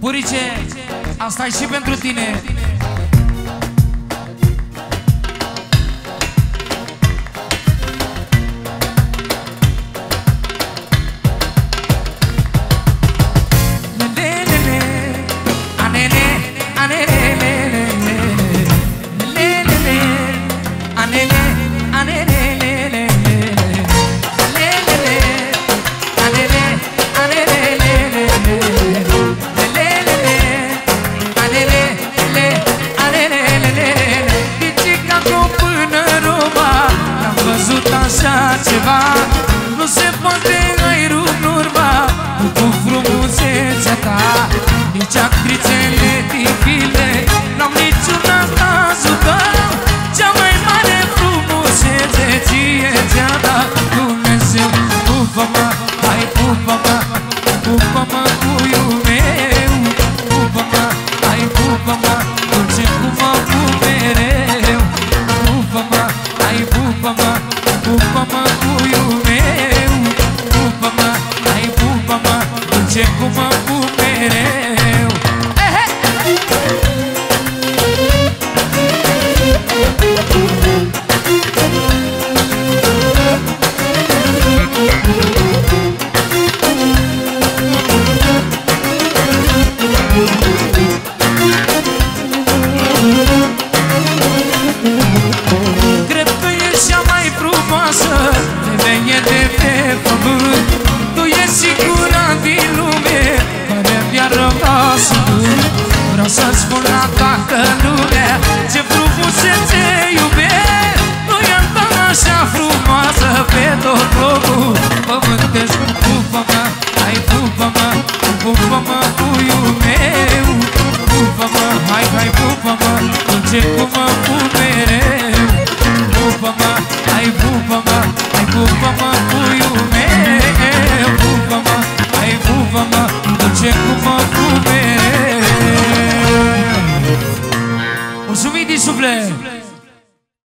Purice, asta e și pentru tine. poate ai rupt urma mereu că mai frumoasă Femeie de pe pământ. Tu ești sigura din mi-a rămas Vreau să-ți spun la toată lumea Ce frumusețe iubesc. Nu i-am dat așa frumoasă pe tot globul Pământești, pupă-mă, hai pupă-mă Pupă-mă, puiul meu Pupă-mă, hai, hai, pupă-mă Încep cu mă, pup mereu. Pupă-mă, hai, pupă-mă, hai, pupă-mă plaît.